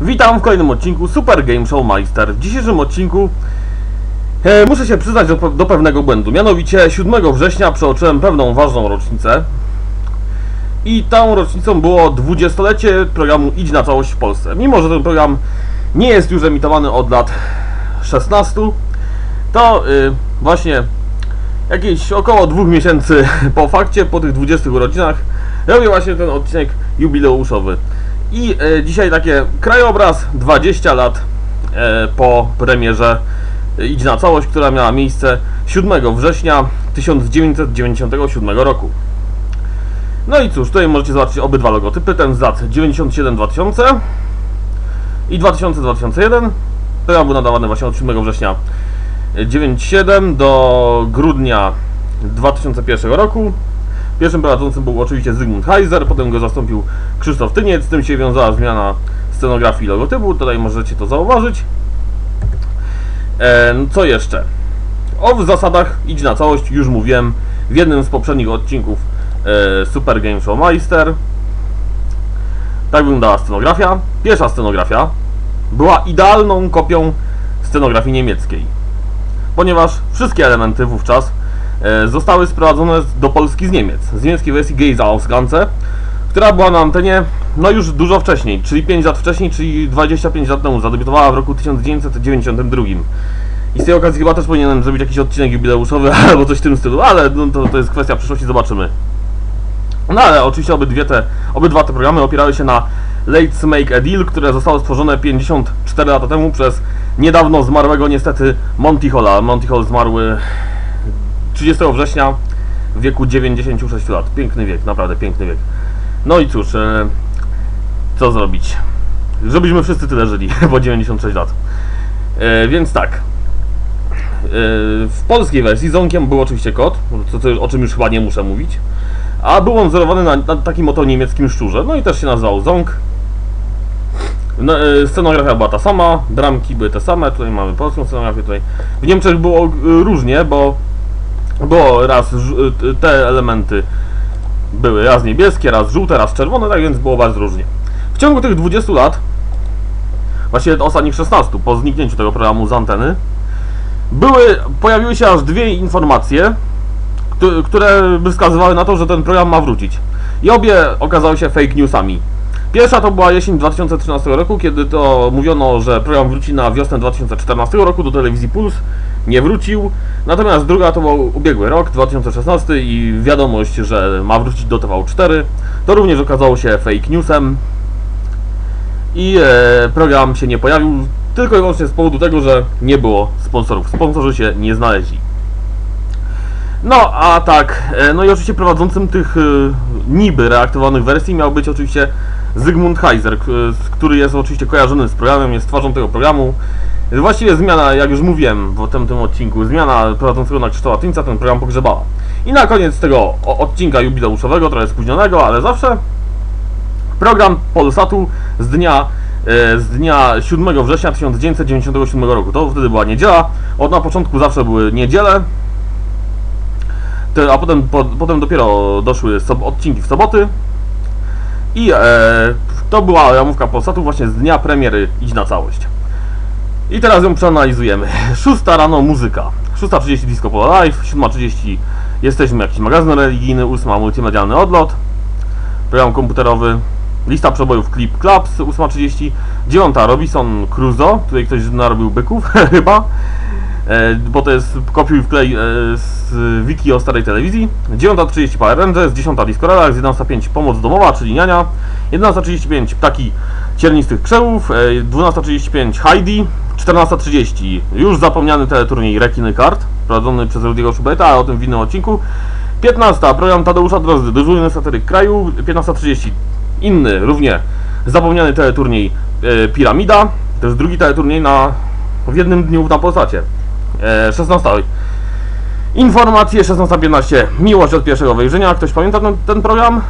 Witam w kolejnym odcinku Super Game Show Meister. W dzisiejszym odcinku e, muszę się przyznać do, do pewnego błędu. Mianowicie 7 września przeoczyłem pewną ważną rocznicę. I tą rocznicą było 20-lecie programu Idź na całość w Polsce. Mimo, że ten program nie jest już emitowany od lat 16, to y, właśnie jakieś około dwóch miesięcy po fakcie, po tych 20 urodzinach, robię właśnie ten odcinek jubileuszowy. I e, dzisiaj takie krajobraz 20 lat e, po premierze e, Idź na całość, która miała miejsce 7 września 1997 roku. No i cóż, tutaj możecie zobaczyć obydwa logotypy, ten z lat 97-2000 i 2000-2001. Program był nadawany właśnie od 7 września 97 do grudnia 2001 roku. Pierwszym prowadzącym był oczywiście Zygmunt Heiser, potem go zastąpił Krzysztof Tyniec, z tym się wiązała zmiana scenografii logotypu, tutaj możecie to zauważyć. E, co jeszcze? O zasadach idź na całość, już mówiłem w jednym z poprzednich odcinków e, Super Game Show Meister. Tak wyglądała scenografia. Pierwsza scenografia była idealną kopią scenografii niemieckiej ponieważ wszystkie elementy wówczas zostały sprowadzone do Polski z Niemiec, z niemieckiej wersji Geisa Ausganze, która była na antenie no już dużo wcześniej, czyli 5 lat wcześniej, czyli 25 lat temu, zadebiutowała w roku 1992. I z tej okazji chyba też powinienem zrobić jakiś odcinek jubileuszowy albo coś w tym stylu, ale no, to, to jest kwestia przyszłości, zobaczymy. No ale oczywiście obydwie te, obydwa te programy opierały się na Let's Make a Deal, które zostało stworzone 54 lata temu przez niedawno zmarłego niestety Monty Halla. Monty Hall zmarły 30 września w wieku 96 lat. Piękny wiek, naprawdę piękny wiek. No i cóż, e, co zrobić? Żebyśmy wszyscy tyle żyli, bo 96 lat. E, więc tak. E, w polskiej wersji zonkiem był oczywiście kot, co, co, o czym już chyba nie muszę mówić. A był on wzorowany na, na takim oto niemieckim szczurze. No i też się nazywał Ząg. No, e, scenografia była ta sama, bramki były te same, tutaj mamy polską scenografię, tutaj w Niemczech było e, różnie, bo było raz e, te elementy były raz niebieskie, raz żółte, raz czerwone, tak więc było bardzo różnie. W ciągu tych 20 lat, właściwie ostatnich 16, po zniknięciu tego programu z anteny, były, pojawiły się aż dwie informacje, któ- które by wskazywały na to, że ten program ma wrócić. I obie okazały się fake newsami. Pierwsza to była jesień 2013 roku, kiedy to mówiono, że program wróci na wiosnę 2014 roku do telewizji Puls. Nie wrócił. Natomiast druga to był ubiegły rok, 2016 i wiadomość, że ma wrócić do TV4. To również okazało się fake newsem. I e, program się nie pojawił tylko i wyłącznie z powodu tego, że nie było sponsorów. Sponsorzy się nie znaleźli. No, a tak, e, no i oczywiście prowadzącym tych e, niby reaktywowanych wersji miał być oczywiście Zygmunt Heiser, który jest oczywiście kojarzony z programem, jest twarzą tego programu. Właściwie zmiana, jak już mówiłem w tym, tym odcinku, zmiana prowadzącego na Krzysztofa Tyńca ten program pogrzebała. I na koniec tego odcinka jubileuszowego, trochę spóźnionego, ale zawsze, program Polsatu z dnia, e, z dnia 7 września 1997 roku. To wtedy była niedziela. Od na początku zawsze były niedziele, a potem, po, potem dopiero doszły sob, odcinki w soboty. I e, to była ramówka Polsatu właśnie z dnia premiery Idź na całość. I teraz ją przeanalizujemy. 6 rano muzyka. 6.30 Disco Polo Live, 7.30 jesteśmy jakiś magazyn religijny, 8 multimedialny odlot, program komputerowy, lista przebojów Clip Clubs, 8.30, 9 Robinson Crusoe, tutaj ktoś narobił byków chyba, bo to jest kopiuj wklej e, z wiki o starej telewizji. 9.30 Power Rangers, 10 Disco Relax, 11.05 Pomoc Domowa, czyli Niania, 11.35 Ptaki Ciernistych Krzewów, e, 12.35 Heidi, 14.30 już zapomniany teleturniej Rekiny Kart, prowadzony przez Rudiego Schubeta, ale o tym w innym odcinku. 15 program Tadeusza Drozdy, dyżurny satyryk kraju, 15.30 inny, równie zapomniany teleturniej e, Piramida, to jest drugi teleturniej na, w jednym dniu na Polsacie. E, 16 Informacje 16.15 Miłość od pierwszego wejrzenia. Ktoś pamięta ten, ten program?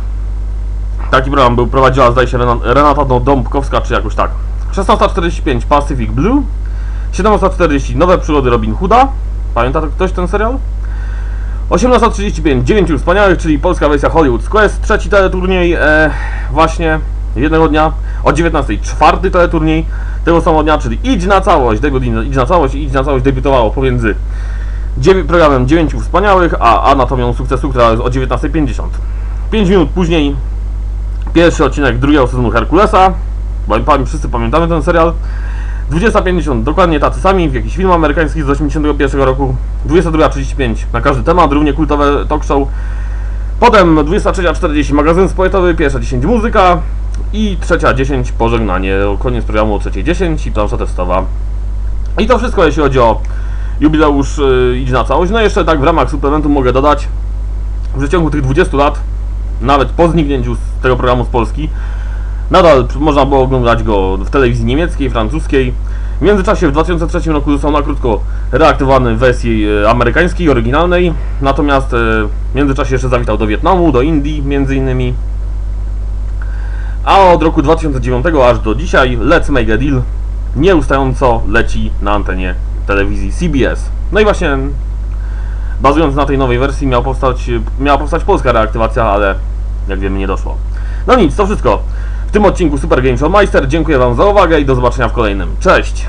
Taki program był, prowadziła zdaje się Rena- Renata Dąbkowska, czy jakoś tak. 16.45 Pacific Blue. 17.40 Nowe przygody Robin Hooda. Pamięta to ktoś ten serial? 18.35 Dziewięciu Wspaniałych, czyli polska wersja Hollywood Quest. Trzeci teleturniej e, właśnie jednego dnia. O 19 czwarty teleturniej tego samego dnia, czyli Idź na całość, debiut Idź na całość i Idź na całość debiutowało pomiędzy programem 9 wspaniałych, a anatomią sukcesu, która jest o 19.50. 5 minut później pierwszy odcinek drugiego sezonu Herkulesa, bo wszyscy pamiętamy ten serial. 20.50 dokładnie tacy sami, w jakiś film amerykański z 81 roku. 22.35 na każdy temat, równie kultowe talk show. Potem 23.40 magazyn społeczny, pierwsza 10 muzyka i trzecia 10 pożegnanie, koniec programu o 3.10 i plansza testowa. I to wszystko jeśli chodzi o jubileusz yy, Idź na całość. No jeszcze tak w ramach suplementu mogę dodać, że w ciągu tych 20 lat, nawet po zniknięciu tego programu z Polski, nadal można było oglądać go w telewizji niemieckiej, francuskiej. W międzyczasie w 2003 roku został na krótko reaktywowany w wersji e, amerykańskiej, oryginalnej, natomiast e, w międzyczasie jeszcze zawitał do Wietnamu, do Indii między innymi. A od roku 2009 aż do dzisiaj Let's Make a Deal nieustająco leci na antenie telewizji CBS. No i właśnie bazując na tej nowej wersji miał powstać, miała powstać polska reaktywacja, ale jak wiemy nie doszło. No nic, to wszystko w tym odcinku Super Game Show Meister. Dziękuję Wam za uwagę i do zobaczenia w kolejnym. Cześć!